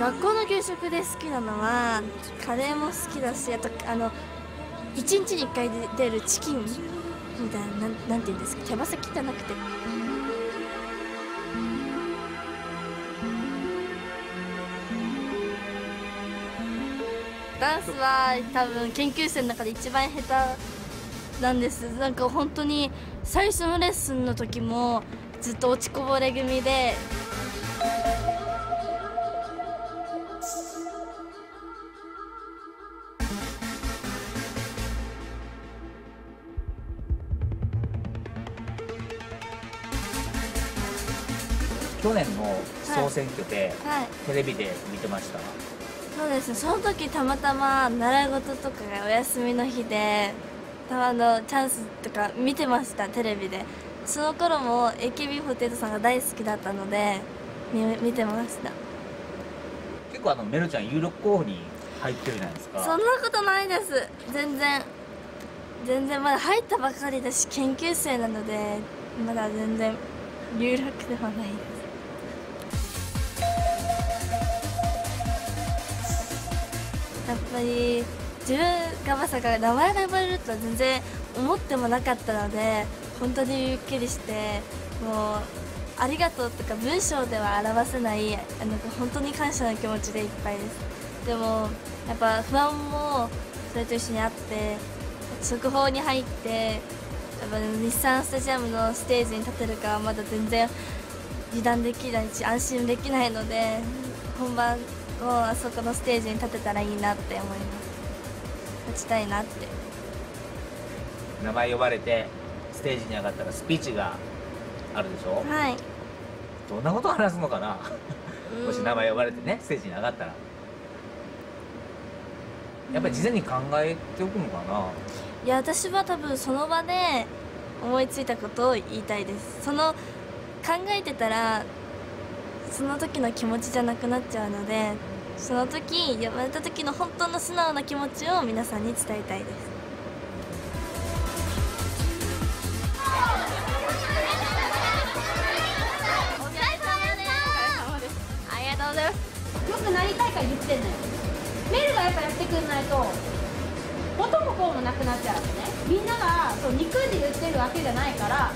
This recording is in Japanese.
学校の給食で好きなのはカレーも好きだしあとあの1日に1回出るチキンみたいなななんていうんですか手羽先じゃなくて。ダンスは多分研究生の中で一番下手なんです。なんか本当に最初のレッスンの時もずっと落ちこぼれ組で。去年の総選挙で、はい。テレビで見てました。そうです。ねその時たまたま習い事とかがお休みの日でたまのチャンスとか見てましたテレビで。その頃も AKB48 さんが大好きだったので見見てました。結構あのメルちゃん有力候補に入ってるじゃないですか。そんなことないです。全然全然まだ入ったばかりだし研究生なのでまだ全然有力ではないですやっぱり自分がまさか名前が呼ばれるとは全然思ってもなかったので本当にびっくりしてもうありがとうとか文章では表せないなんか本当に感謝の気持ちでいっぱいです。でもやっぱ不安もそれと一緒にあって速報に入ってやっぱ日産スタジアムのステージに立てるかはまだ全然油断できないし安心できないので本番をあそこのステージに立てたらいいなって思います。立ちたいなって。名前呼ばれてステージに上がったらスピーチがあるでしょ？はい。どんなこと話すのかな？うん。もし名前呼ばれてねステージに上がったら。やっぱり事前に考えておくのかな？いや私は多分その場で思いついたことを言いたいです。その考えてたらその時の気持ちじゃなくなっちゃうのでその時呼ばれた時の本当の素直な気持ちを皆さんに伝えたいです。ありがとうございます。よくなりたいから言ってんのよ。メルがやっぱやってくんないと元も子もなくなっちゃうのね。みんながそう憎んで言ってるわけじゃないから